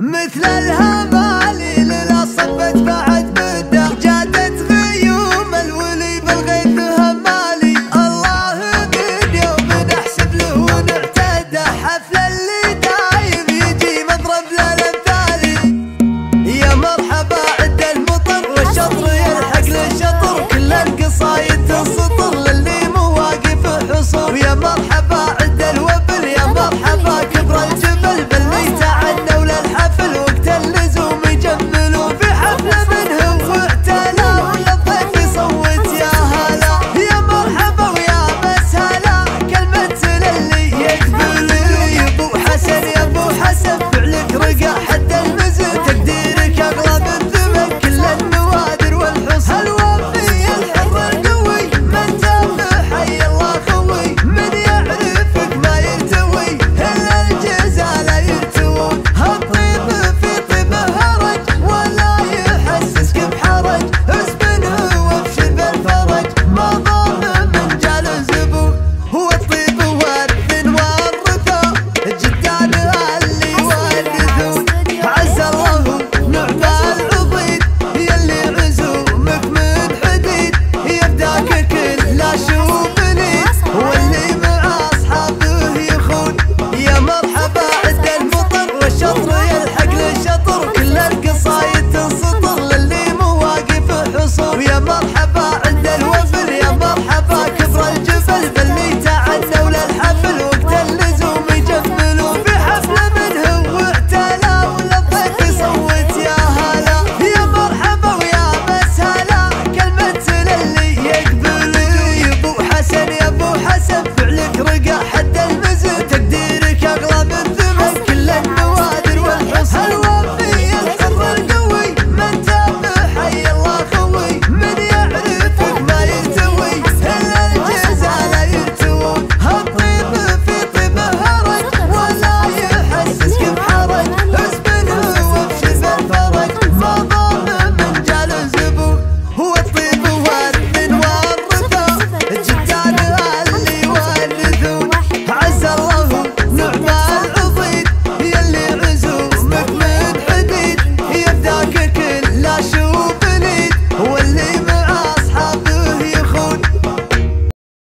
مثل الهمال